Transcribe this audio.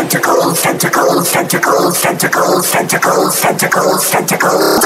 tentacles, tentacles, tentacles, tentacles, tentacles, tentacles, tentacles.